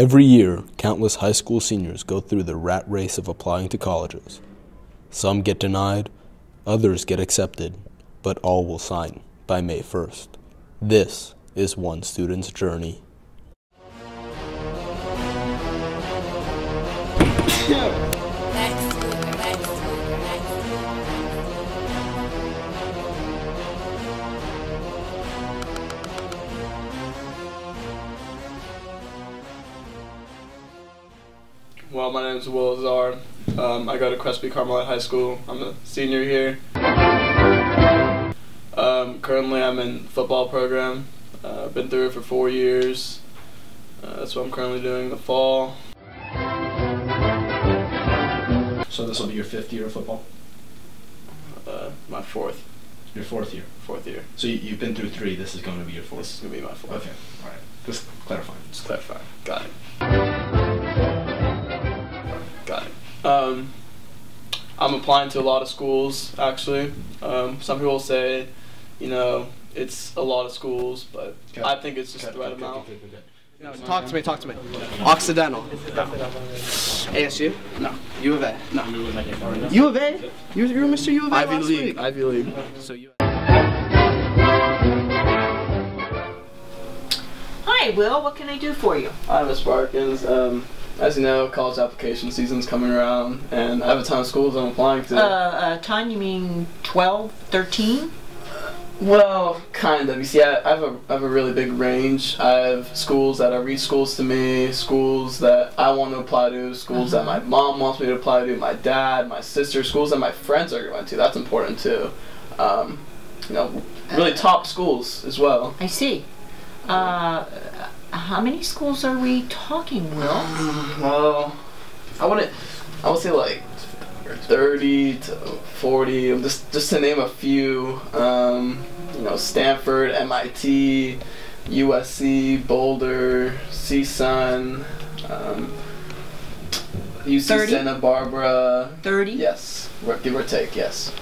Every year, countless high school seniors go through the rat race of applying to colleges. Some get denied, others get accepted, but all will sign by May 1st. This is one student's journey. Next, is Will Lazar. Um, I go to Crespi Carmelite High School. I'm a senior here. Um, currently, I'm in football program. Uh, I've been through it for four years. Uh, that's what I'm currently doing in the fall. So this will be your fifth year of football? Uh, my fourth, Your fourth year. fourth year. So you, you've been through three. This is going to be your fourth. This is gonna be my fourth. Okay. All right. Just clarifying. Just clarify. Got it. Um, I'm applying to a lot of schools actually. Um, some people say, you know, it's a lot of schools, but Okay. I think it's just Okay, the right okay, amount. No, talk to me, talk to me. Occidental. ASU? No. U of A? No. U of A? You, you were Mr. U of A Ivy last League. week. Ivy League. So you. Hi, Will. What can I do for you? Hi, Miss Barkins. Um, as you know, college application season's coming around, and I have a ton of schools I'm applying to. Uh, uh, ton, you mean 12, 13? Well, kind of. You see, I, I have a I have a really big range. I have schools that are reach schools to me, schools that I want to apply to, schools that my mom wants me to apply to, my dad, my sister, schools that my friends are going to. That's important too. Um, you know, really top schools as well. I see. Uh, how many schools are we talking, Will? Well, I wouldn't. I would say like thirty to forty. um, Just just to name a few. Um, you know, Stanford, MIT, USC, Boulder, CSUN, um, UC 30? Santa Barbara. 30? Yes, give or take. Yes.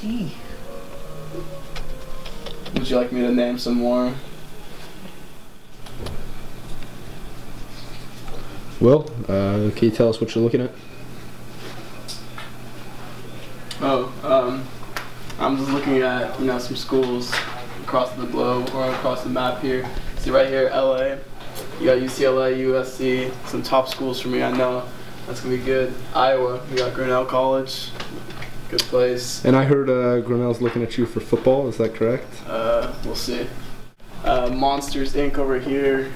Gee. Would you like me to name some more? Well, uh, can you tell us what you're looking at? Oh, um, I'm just looking at you know some schools across the globe or across the map here. See right here, LA. You got UCLA, USC, some top schools for me. I know that's gonna be good. Iowa, you got Grinnell College, good place. And I heard uh, Grinnell's looking at you for football, is that correct? Uh, we'll see. Uh, Monsters Inc. over here.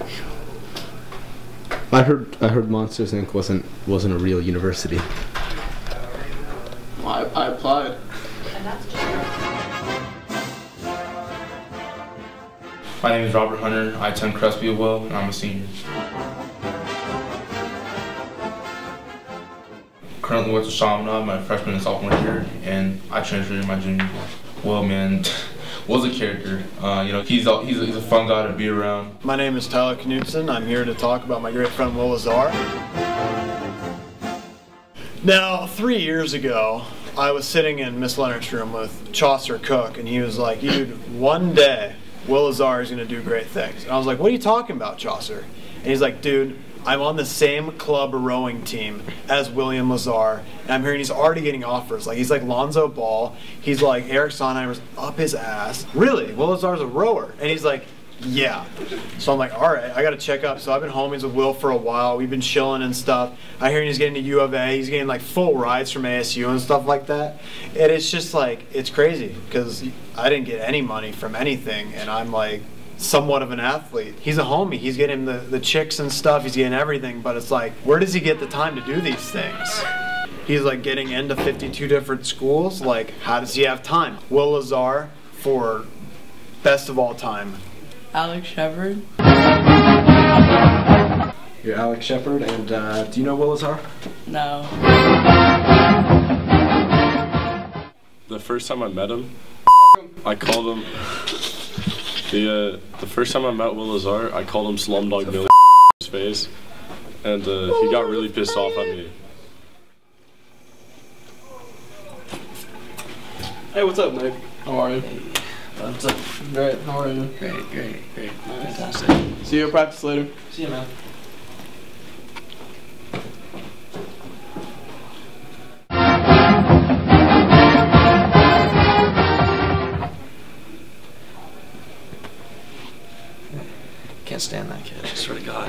I heard I heard Monsters Inc. wasn't wasn't a real university. Well, I, I applied. My name is Robert Hunter. I attend Crespi Well, and I'm a senior. Currently with the Chaminade, my freshman and sophomore year, and I transferred my junior year. Well, man, was a character. Uh, you know, he's a, he's a, he's a fun guy to be around. My name is Tyler Knudsen. I'm here to talk about my great friend Will Lazar. Now, three years ago, I was sitting in Miss Leonard's room with Chaucer Cook, and he was like, "Dude, one day Will Lazar is going to do great things." And I was like, "What are you talking about, Chaucer?" And he's like, "Dude." I'm on the same club rowing team as William Lazar, and I'm hearing he's already getting offers. Like he's like Lonzo Ball, he's like Eric Sondheimer's up his ass. Really, Will Lazar's a rower, and he's like, yeah. So I'm like, all right, I got to check up. So I've been homies with Will for a while. We've been chilling and stuff. I hear he's getting to U of A. He's getting like full rides from ASU and stuff like that. And it's just like, it's crazy because I didn't get any money from anything. And I'm like somewhat of an athlete. He's a homie. He's getting the, the chicks and stuff. He's getting everything. But it's like, where does he get the time to do these things? He's like getting into 52 different schools. Like, how does he have time? Will Lazar for best of all time. Alex Shepard. You're Alex Shepard, and uh, do you know Will Lazar? No. The first time I met him, I called him. The uh, the first time I met Will Lazar, I called him Slumdog Millionaire his face, and uh, he got really pissed off at me. Hey, what's up, Nick? How are you? What's up? Great. How are you? Great, great, great. Fantastic. See you at practice later. See you, man. Stand that kid. I swear to God.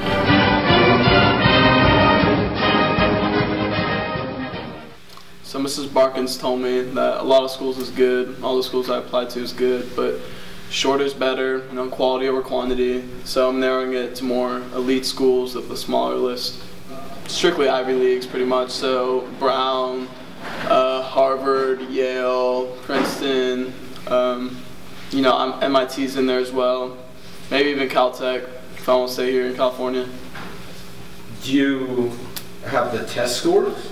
So Mrs. Barkins told me that a lot of schools is good. All the schools I applied to is good, but shorter is better. You know, quality over quantity. So I'm narrowing it to more elite schools of the smaller list. Strictly Ivy Leagues, pretty much. So Brown, uh, Harvard, Yale, Princeton. Um, you know, I'm, MIT's in there as well. Maybe even Caltech if I want to stay here in California. Do you have the test scores?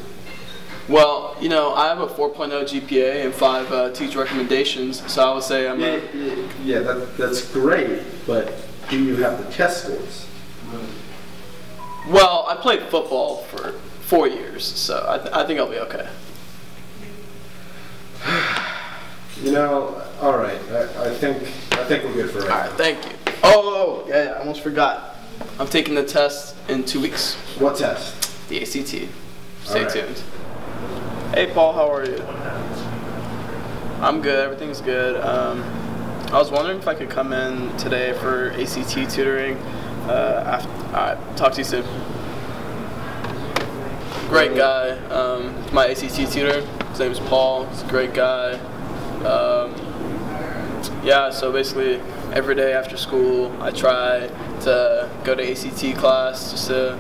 Well, you know, I have a 4.0 GPA and five uh, teacher recommendations, so I would say I'm Yeah, a, yeah, yeah, that, that's great, but do you have the test scores? well. I played football for four years, so I, th- I think I'll be okay. You know, all right. I, I think I think we're good for right All right, thank you. Oh, yeah, yeah, I almost forgot. I'm taking the test in two weeks. What test? The ACT. Stay right. tuned. Hey, Paul, how are you? I'm good. Everything's good. Um, I was wondering if I could come in today for ACT tutoring. Uh, after, right, talk to you soon. Great guy. Um, my ACT tutor. His name is Paul. He's a great guy. Um, yeah, so basically every day after school, I try to go to ACT class just to,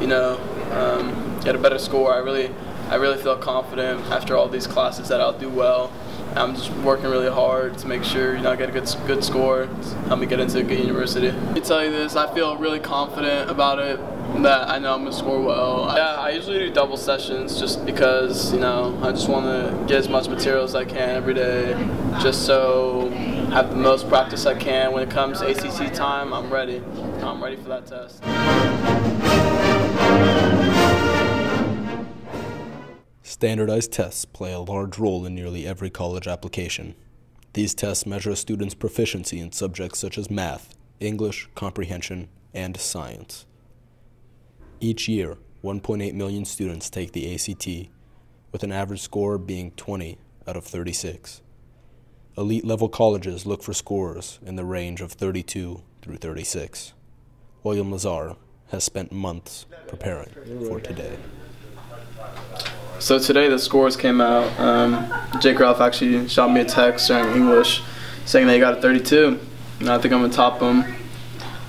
you know, um, get a better score. I really, I really feel confident after all these classes that I'll do well. I'm just working really hard to make sure you know I get a good good score, help me get into a good university. Let me tell you this, I feel really confident about it. That I know I'm gonna score well. Yeah, I usually do double sessions just because you know I just want to get as much material as I can every day, just so have the most practice I can. When it comes to ACT time, I'm ready. I'm ready for that test. Standardized tests play a large role in nearly every college application. These tests measure a student's proficiency in subjects such as math, English, comprehension, and science. Each year, 1.8 million students take the ACT, with an average score being 20 out of 36. Elite level colleges look for scores in the range of 32 through 36. William Lazar has spent months preparing for today. So today the scores came out. Um, Jake Ralph actually shot me a text during English saying he got a 32. And I think I'm gonna top him.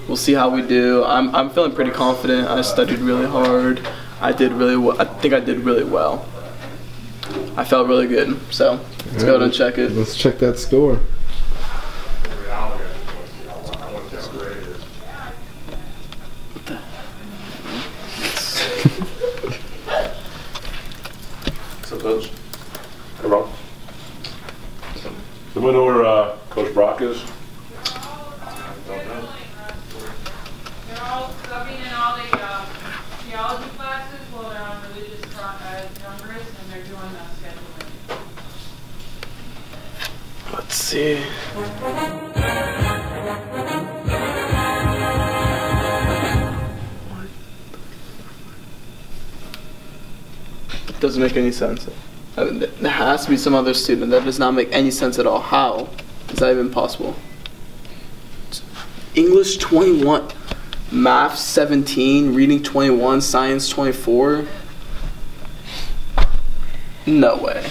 We'll see how we do. I'm, I'm feeling pretty confident. I studied really hard. I did really well. I think I did really well. I felt really good. So let's go ahead and check it. Let's check that score. So, Coach? Hey, Rob. Do we know where uh, Coach Brock is? Doesn't make any sense. I mean, th- There has to be some other student. That does not make any sense at all. How is that even possible? English 21, math 17, reading 21, science 24. No way.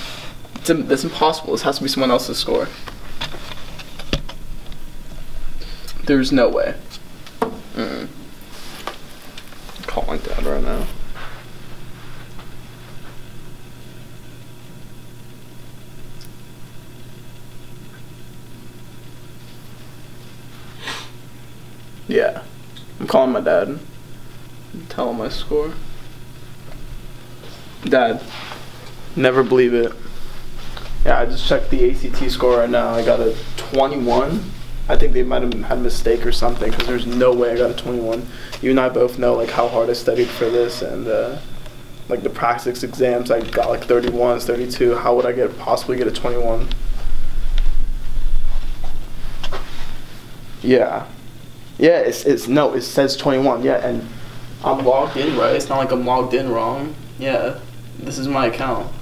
It's, im- that's impossible. This has to be someone else's score. There's no way. Mm-mm. Calling dad right now. Yeah. I'm calling my dad. Tell him my score. Dad, never believe it. Yeah, I just checked the ACT score right now. I got a 21. I think they might have had a mistake or something because there's no way I got a 21. You and I both know like how hard I studied for this and uh, like the practice exams. I got like 31s, 32. How would I get possibly get a 21? Yeah. Yeah, it's, it's no, it says 21. Yeah, and I'm logged in right. It's not like I'm logged in wrong. Yeah, this is my account.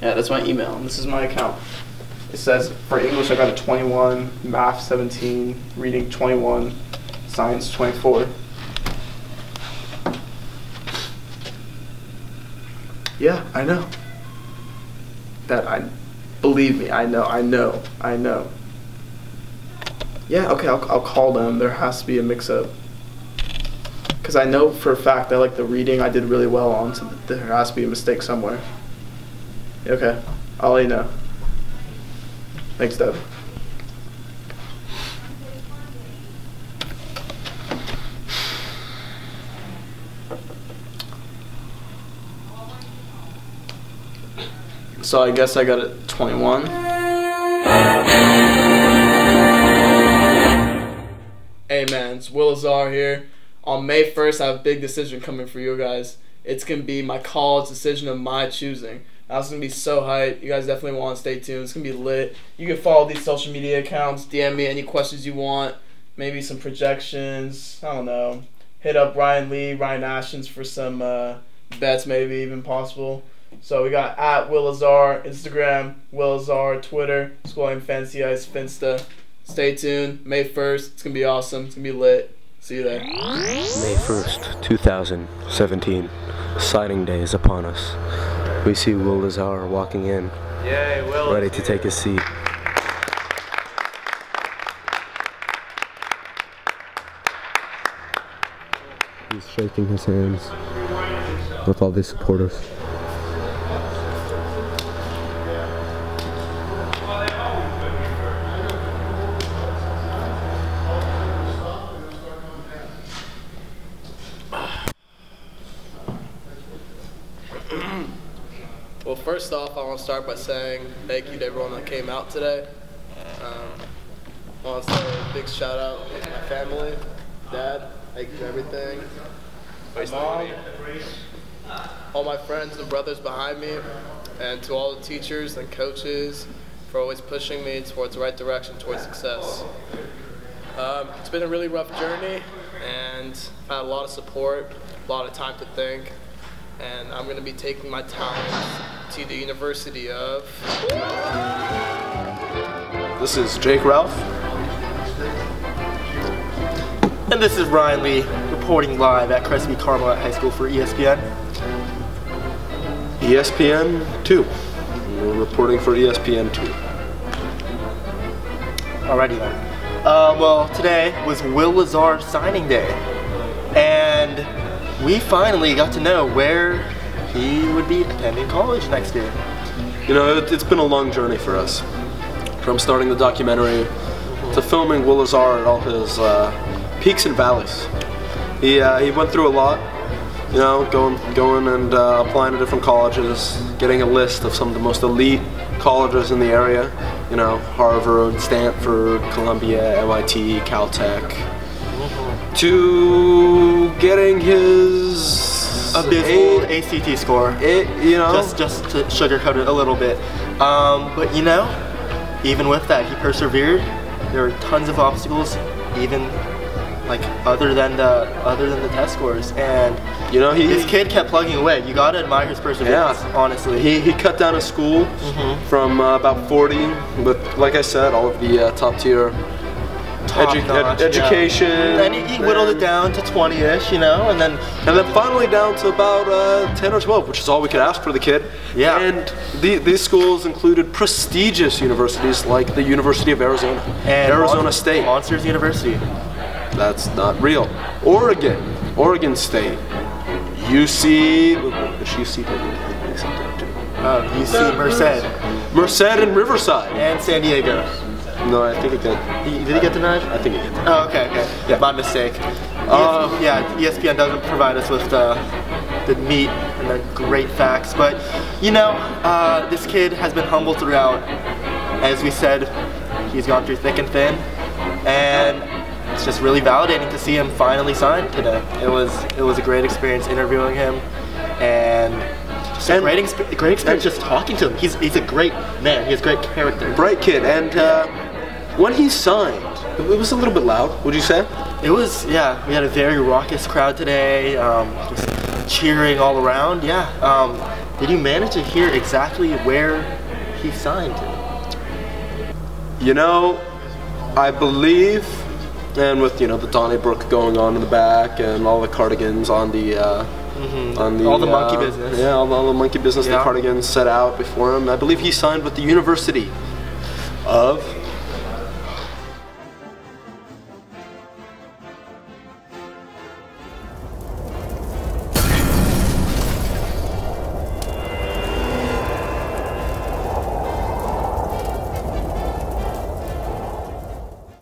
Yeah, that's my email. This is my account. It says for English I got a 21, math 17, reading 21, science 24. Yeah, I know. That I believe me, I know, I know, I know. Yeah, okay, I'll, I'll call them. There has to be a mix up. Because I know for a fact that, like, the reading I did really well on, so there has to be a mistake somewhere. Okay, I'll let you know. Thanks, Deb. So I guess I got it 21. It's Will Lazar here. On May 1st, I have a big decision coming for you guys. It's gonna be my college decision of my choosing. That's gonna be so hype. You guys definitely want to stay tuned. It's gonna be lit. You can follow these social media accounts, DM me any questions you want, maybe some projections. I don't know. Hit up Ryan Lee, Ryan Ashens for some uh, bets, maybe even possible. So we got at Will Lazar, Instagram, Will Lazar, Twitter, Schooling Fancy Ice, Finsta. Stay tuned. May 1st. It's gonna be awesome. It's gonna be lit. See you there. May 1st, 2017. Signing day is upon us. We see Will Lazar walking in, Yay, Will. ready to take his seat. He's shaking his hands with all these supporters. Start by saying thank you to everyone that came out today. Um, I want to say a big shout out to my family, dad, thank you for everything. My mom, all my friends and brothers behind me, and to all the teachers and coaches for always pushing me towards the right direction, towards success. Um, it's been a really rough journey, and I've had a lot of support, a lot of time to think, and I'm going to be taking my talents to the University of. This is Jake Ralph. And this is Ryan Lee reporting live at Crespi Carmelite High School for ESPN. ESPN 2. We're reporting for ESPN 2. Alrighty then. Uh, well, today was Will Lazar signing day. And we finally got to know where he would be attending college next year. You know, it, it's been a long journey for us. From starting the documentary to filming Will at all his uh, peaks and valleys. He, uh, he went through a lot, you know, going, going and uh, applying to different colleges, getting a list of some of the most elite colleges in the area. You know, Harvard, Stanford, Columbia, MIT, Caltech. To getting his Abysmal ACT score. It, you know, just just to sugarcoat it a little bit. Um, but you know, even with that, he persevered. There were tons of obstacles, even like other than the other than the test scores, and you know, he this kid kept plugging away. You gotta admire his perseverance, yeah. honestly. He, he cut down his school from uh, about 40, but like I said, all of the uh, top tier Edu- ed- notch, yeah. education. And he, he whittled it down to 20-ish, you know, and then and then finally down to about uh, 10 or 12, which is all we could ask for the kid. Yeah. And the, these schools included prestigious universities like the University of Arizona, And Arizona State. Monsters University. That's not real. Oregon, Oregon State, UC. Which UC did he accept to? Uh, UC Merced. Merced and Riverside. And San Diego. No, I think it. He, did he get denied? I think it did. Oh, okay, okay. Yeah, my mistake. ES- yeah, ESPN doesn't provide us with the, the meat and the great facts, but you know, uh, this kid has been humble throughout. As we said, he's gone through thick and thin, and it's just really validating to see him finally signed today. It was it was a great experience interviewing him, and just a great, exp- great experience just talking to him. He's he's a great man. He has great character. Bright kid, and uh, when he signed, it was a little bit loud. Would you say? It was, yeah. We had a very raucous crowd today, um, just cheering all around. Yeah. Um, did you manage to hear exactly where he signed? You know, I believe, and with you know the Donnybrook going on in the back and all the cardigans on the. Uh, Mhm. On the All the monkey uh, business. Yeah, all the, all the monkey business. The Yeah. cardigans set out before him. I believe he signed with the University of